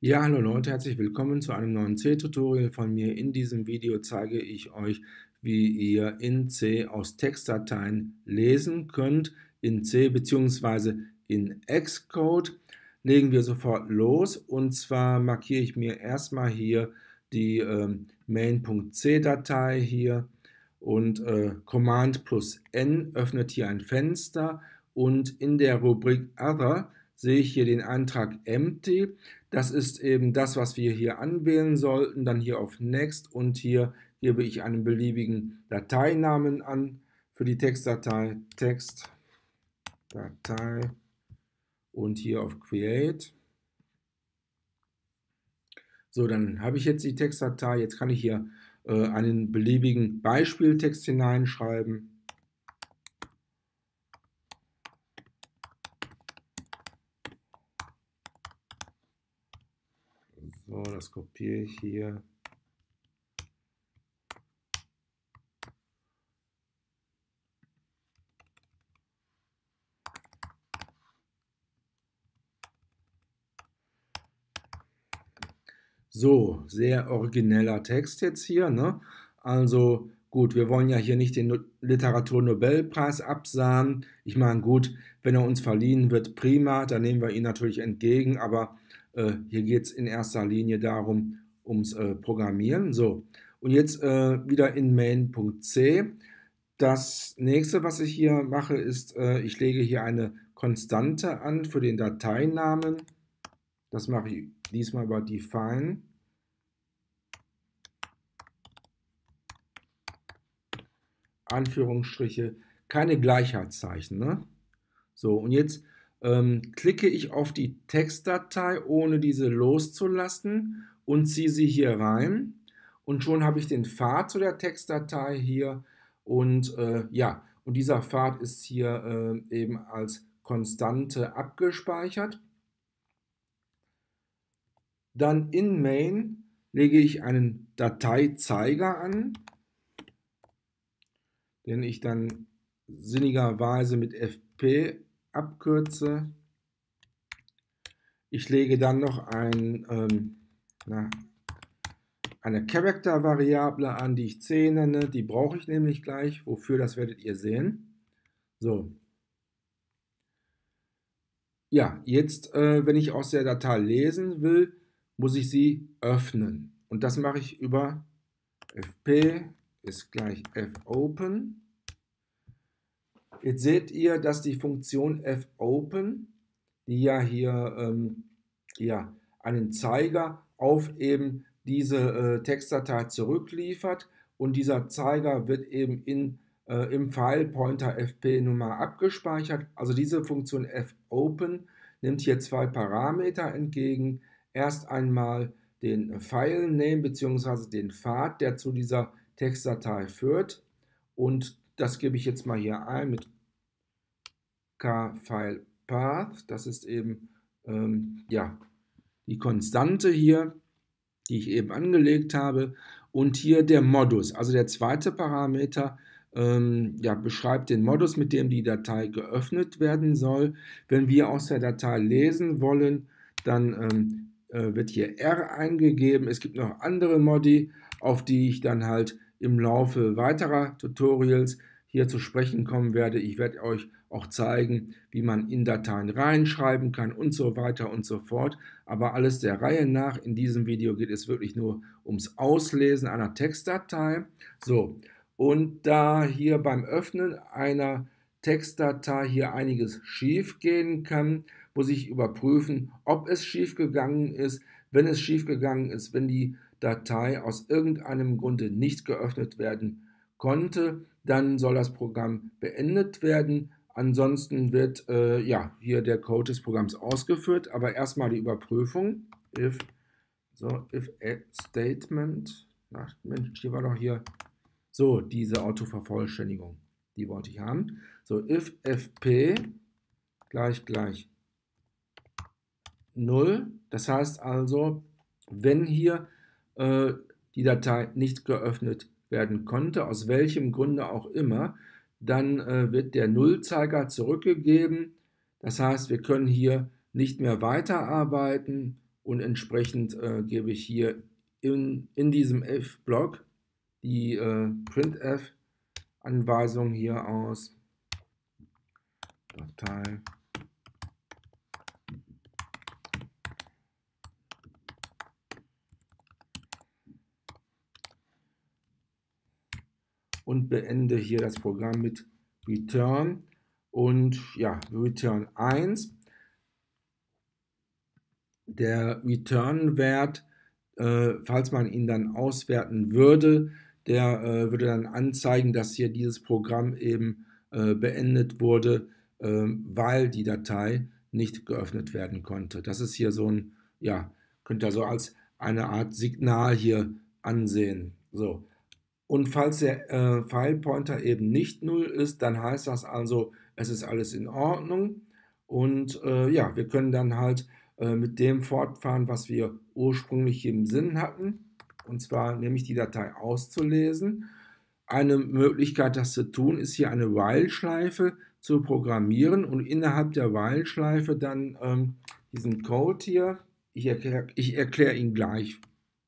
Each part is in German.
Ja, hallo Leute, herzlich willkommen zu einem neuen C-Tutorial von mir. In diesem Video zeige ich euch, wie ihr in C aus Textdateien lesen könnt, in C bzw. in Xcode. Legen wir sofort los und zwar markiere ich mir erstmal hier die ähm, main.c-Datei hier und äh, Command plus N öffnet hier ein Fenster und in der Rubrik Other sehe ich hier den Eintrag Empty. Das ist eben das, was wir hier anwählen sollten. Dann hier auf Next und hier gebe ich einen beliebigen Dateinamen an für die Textdatei. Text, Datei und hier auf Create. So, dann habe ich jetzt die Textdatei. Jetzt kann ich hier äh, einen beliebigen Beispieltext hineinschreiben. So, das kopiere ich hier. So, sehr origineller Text jetzt hier. Ne? Also gut, wir wollen ja hier nicht den Literaturnobelpreis absahen. Ich meine, gut, wenn er uns verliehen wird, prima, dann nehmen wir ihn natürlich entgegen, aber hier geht es in erster Linie darum, ums äh, Programmieren. So, und jetzt äh, wieder in main.c. Das nächste, was ich hier mache, ist, äh, ich lege hier eine Konstante an für den Dateinamen. Das mache ich diesmal über define. Anführungsstriche, keine Gleichheitszeichen. Ne? So, und jetzt ähm, klicke ich auf die Textdatei, ohne diese loszulassen und ziehe sie hier rein. Und schon habe ich den Pfad zu der Textdatei hier. Und äh, ja, und dieser Pfad ist hier äh, eben als Konstante abgespeichert. Dann in Main lege ich einen Dateizeiger an, den ich dann sinnigerweise mit FP abkürze. Ich lege dann noch ein, ähm, na, eine Character-Variable an, die ich C nenne. Die brauche ich nämlich gleich. Wofür, das werdet ihr sehen. So. Ja, jetzt, äh, wenn ich aus der Datei lesen will, muss ich sie öffnen. Und das mache ich über fp ist gleich fopen Jetzt seht ihr, dass die Funktion fopen, die ja hier ähm, ja, einen Zeiger auf eben diese äh, Textdatei zurückliefert und dieser Zeiger wird eben in, äh, im File-Pointer fp-Nummer abgespeichert. Also diese Funktion fopen nimmt hier zwei Parameter entgegen. Erst einmal den File-Name bzw. den Pfad, der zu dieser Textdatei führt und das gebe ich jetzt mal hier ein mit k-File Path. Das ist eben ähm, ja, die Konstante hier, die ich eben angelegt habe. Und hier der Modus, also der zweite Parameter, ähm, ja, beschreibt den Modus, mit dem die Datei geöffnet werden soll. Wenn wir aus der Datei lesen wollen, dann ähm, äh, wird hier R eingegeben. Es gibt noch andere Modi, auf die ich dann halt im Laufe weiterer Tutorials hier zu sprechen kommen werde. Ich werde euch auch zeigen, wie man in Dateien reinschreiben kann und so weiter und so fort. Aber alles der Reihe nach. In diesem Video geht es wirklich nur ums Auslesen einer Textdatei. So, und da hier beim Öffnen einer Textdatei hier einiges schief gehen kann, muss ich überprüfen, ob es schief gegangen ist. Wenn es schief gegangen ist, wenn die Datei aus irgendeinem Grunde nicht geöffnet werden konnte, dann soll das Programm beendet werden. Ansonsten wird äh, ja, hier der Code des Programms ausgeführt, aber erstmal die Überprüfung. If, so, if statement, ach Mensch, hier war doch hier, so, diese Autovervollständigung, die wollte ich haben. So, if fp gleich gleich 0, das heißt also, wenn hier äh, die Datei nicht geöffnet werden konnte, aus welchem Grunde auch immer, dann äh, wird der Nullzeiger zurückgegeben. Das heißt, wir können hier nicht mehr weiterarbeiten und entsprechend äh, gebe ich hier in, in diesem if-Block die äh, printf-Anweisung hier aus. Datei und beende hier das Programm mit Return und ja, Return 1. Der Return-Wert, äh, falls man ihn dann auswerten würde, der äh, würde dann anzeigen, dass hier dieses Programm eben äh, beendet wurde, ähm, weil die Datei nicht geöffnet werden konnte. Das ist hier so ein, ja, könnt ihr so als eine Art Signal hier ansehen. So, und falls der äh, File-Pointer eben nicht 0 ist, dann heißt das also, es ist alles in Ordnung. Und äh, ja, wir können dann halt äh, mit dem fortfahren, was wir ursprünglich im Sinn hatten. Und zwar nämlich die Datei auszulesen. Eine Möglichkeit, das zu tun, ist hier eine While-Schleife zu programmieren und innerhalb der While-Schleife dann ähm, diesen Code hier, ich erkläre erklär ihn gleich.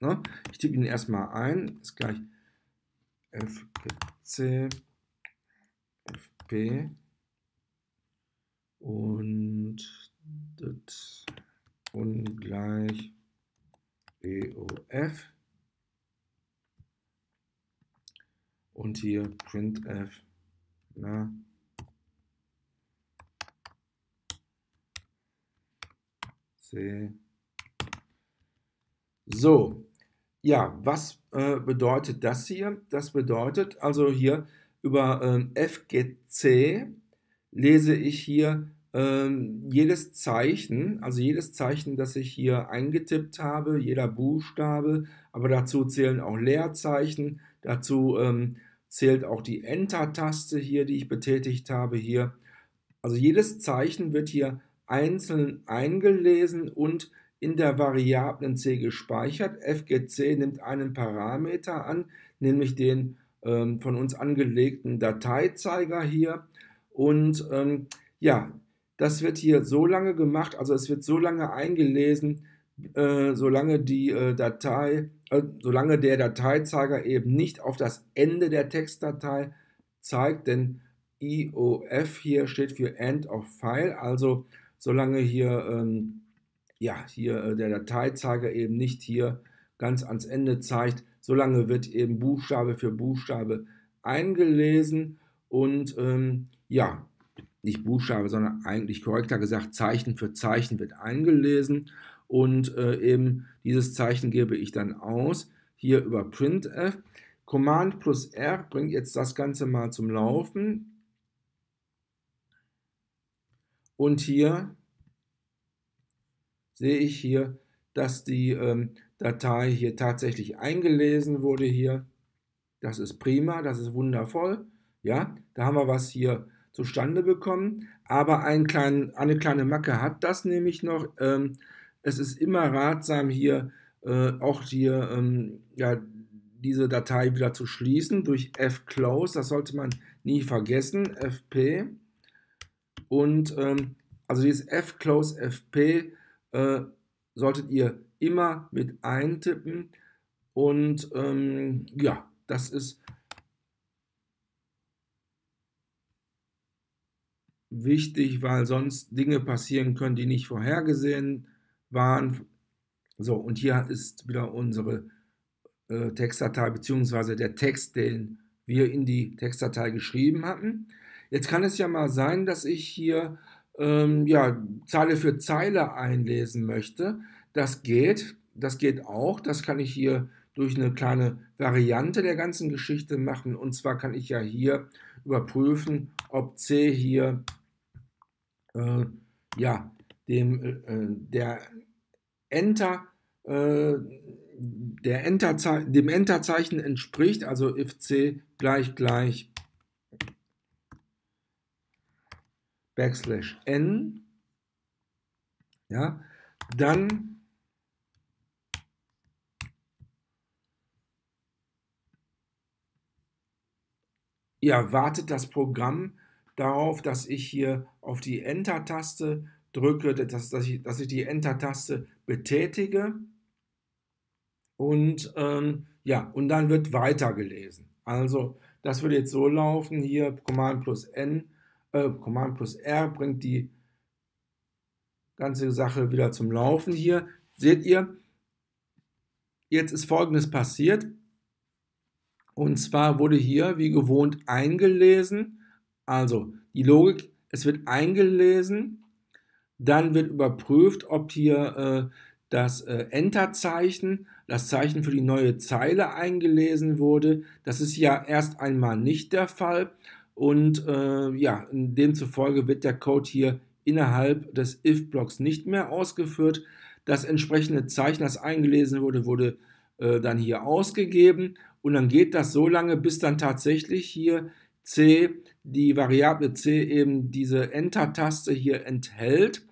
Ne? Ich tippe ihn erstmal ein, ist gleich fc fp und das ungleich eof und hier printf na, c. So ja, was äh, bedeutet das hier? Das bedeutet also hier über ähm, FGC lese ich hier ähm, jedes Zeichen, also jedes Zeichen, das ich hier eingetippt habe, jeder Buchstabe, aber dazu zählen auch Leerzeichen, dazu ähm, zählt auch die Enter-Taste hier, die ich betätigt habe hier. Also jedes Zeichen wird hier einzeln eingelesen und in der Variablen c gespeichert. fgc nimmt einen Parameter an, nämlich den ähm, von uns angelegten Dateizeiger hier. Und ähm, ja, das wird hier so lange gemacht, also es wird so lange eingelesen, äh, solange die äh, Datei, äh, solange der Dateizeiger eben nicht auf das Ende der Textdatei zeigt, denn IOF hier steht für End of File, also solange hier ähm, ja, hier äh, der Dateizeiger eben nicht hier ganz ans Ende zeigt. Solange wird eben Buchstabe für Buchstabe eingelesen und ähm, ja, nicht Buchstabe, sondern eigentlich korrekter gesagt, Zeichen für Zeichen wird eingelesen und äh, eben dieses Zeichen gebe ich dann aus, hier über printf. Command plus R bringt jetzt das Ganze mal zum Laufen. Und hier sehe ich hier, dass die ähm, Datei hier tatsächlich eingelesen wurde hier. Das ist prima, das ist wundervoll. Ja, da haben wir was hier zustande bekommen. Aber ein klein, eine kleine Macke hat das nämlich noch. Ähm, es ist immer ratsam hier äh, auch hier ähm, ja, diese Datei wieder zu schließen durch fclose. Das sollte man nie vergessen. fp und ähm, also dieses fclose fp äh, solltet ihr immer mit eintippen. Und ähm, ja, das ist wichtig, weil sonst Dinge passieren können, die nicht vorhergesehen waren. So, und hier ist wieder unsere äh, Textdatei, beziehungsweise der Text, den wir in die Textdatei geschrieben hatten. Jetzt kann es ja mal sein, dass ich hier ähm, ja, Zeile für Zeile einlesen möchte, das geht. Das geht auch. Das kann ich hier durch eine kleine Variante der ganzen Geschichte machen. Und zwar kann ich ja hier überprüfen, ob C hier äh, ja, dem, äh, der Enter, äh, der Enter dem Enterzeichen entspricht, also if C gleich gleich Backslash n, ja, dann ja, wartet das Programm darauf, dass ich hier auf die Enter-Taste drücke, dass, dass, ich, dass ich die Enter-Taste betätige und ähm, ja, und dann wird weitergelesen. Also das würde jetzt so laufen, hier Command plus N, äh, Command plus R bringt die ganze Sache wieder zum Laufen hier. Seht ihr, jetzt ist folgendes passiert. Und zwar wurde hier wie gewohnt eingelesen. Also die Logik, es wird eingelesen, dann wird überprüft, ob hier äh, das äh, Enter-Zeichen, das Zeichen für die neue Zeile eingelesen wurde. Das ist ja erst einmal nicht der Fall. Und äh, ja, demzufolge wird der Code hier innerhalb des if-Blocks nicht mehr ausgeführt. Das entsprechende Zeichen, das eingelesen wurde, wurde äh, dann hier ausgegeben. Und dann geht das so lange, bis dann tatsächlich hier C, die Variable C eben diese Enter-Taste hier enthält.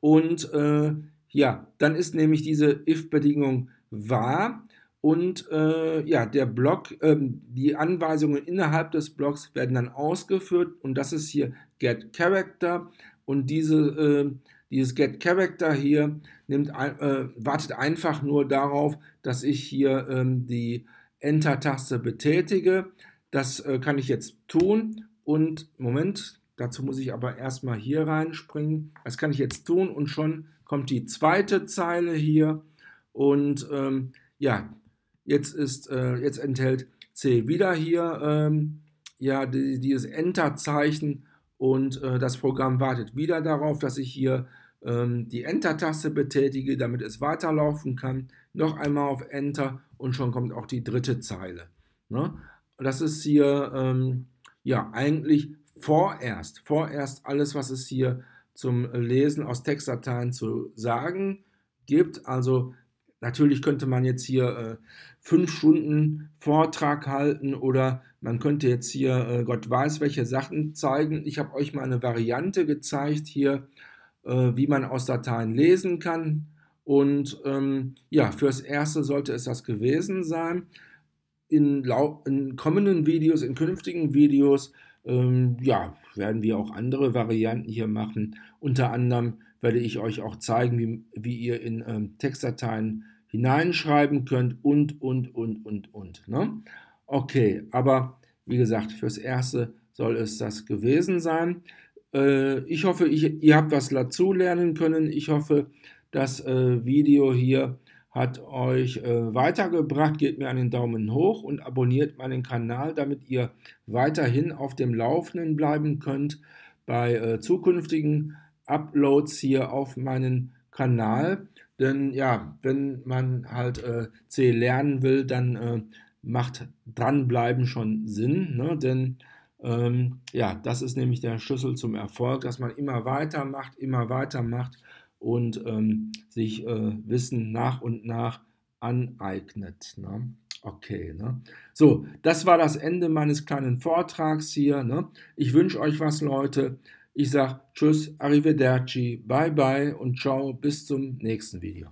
Und äh, ja, dann ist nämlich diese if-Bedingung wahr und äh, ja, der Block, äh, die Anweisungen innerhalb des Blocks werden dann ausgeführt. Und das ist hier get character. Und diese, äh, dieses get character hier nimmt, äh, wartet einfach nur darauf, dass ich hier ähm, die Enter-Taste betätige. Das äh, kann ich jetzt tun. Und Moment, dazu muss ich aber erstmal hier reinspringen. Das kann ich jetzt tun. Und schon kommt die zweite Zeile hier. Und ähm, ja, jetzt ist, äh, jetzt enthält C wieder hier ähm, ja, die, dieses Enter-Zeichen und äh, das Programm wartet wieder darauf, dass ich hier ähm, die Enter-Taste betätige, damit es weiterlaufen kann. Noch einmal auf Enter und schon kommt auch die dritte Zeile. Ne? Das ist hier ähm, ja eigentlich vorerst, vorerst alles, was es hier zum Lesen aus Textdateien zu sagen gibt. Also natürlich könnte man jetzt hier äh, fünf Stunden Vortrag halten oder man könnte jetzt hier äh, Gott weiß welche Sachen zeigen. Ich habe euch mal eine Variante gezeigt hier, äh, wie man aus Dateien lesen kann. Und ähm, ja, fürs Erste sollte es das gewesen sein. In, in kommenden Videos, in künftigen Videos ähm, ja, werden wir auch andere Varianten hier machen. Unter anderem werde ich euch auch zeigen, wie, wie ihr in ähm, Textdateien hineinschreiben könnt und, und, und, und, und. Ne? Okay, aber wie gesagt, fürs Erste soll es das gewesen sein. Äh, ich hoffe, ich, ihr habt was dazu lernen können. Ich hoffe, das äh, Video hier hat euch äh, weitergebracht, gebt mir einen Daumen hoch und abonniert meinen Kanal, damit ihr weiterhin auf dem Laufenden bleiben könnt bei äh, zukünftigen Uploads hier auf meinen Kanal. Denn ja, wenn man halt äh, C lernen will, dann äh, macht dranbleiben schon Sinn. Ne? Denn ähm, ja, das ist nämlich der Schlüssel zum Erfolg, dass man immer weitermacht, immer weitermacht und ähm, sich äh, Wissen nach und nach aneignet. Ne? Okay, ne? So, das war das Ende meines kleinen Vortrags hier. Ne? Ich wünsche euch was, Leute. Ich sage Tschüss, Arrivederci, bye bye und ciao, bis zum nächsten Video.